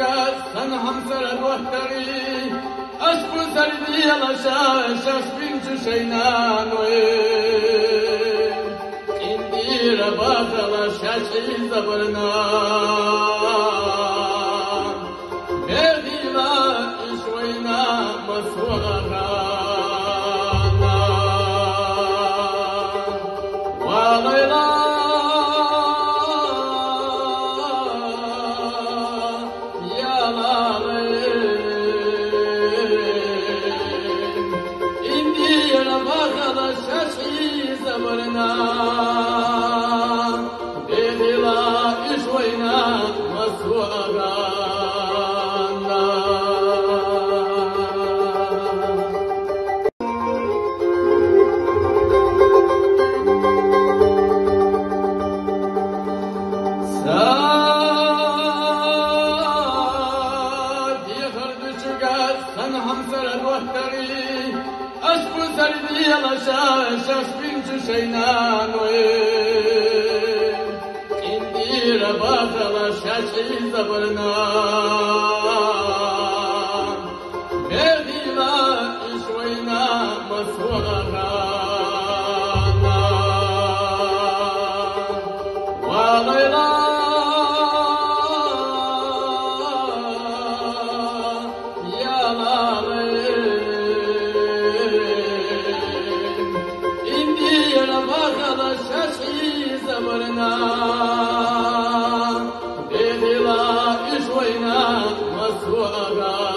سن همسر الوهتري أشبو سردي الأشاش أشبين شينان إندي رباز الأشاش زبرنا مدينة شوينا مسوغنا لبغض الشاشي زمرنا بغلا إشوينا مسوغانا سادي خرج شقات خن همسر الوحتري أشكو سردي لشا شخص بنت شينان وين إندي رباط لشا شي زبرنا مهدي لا إشوينا مسوغانا Arkadaşa şi zamanına Dedila iş oyna masvaga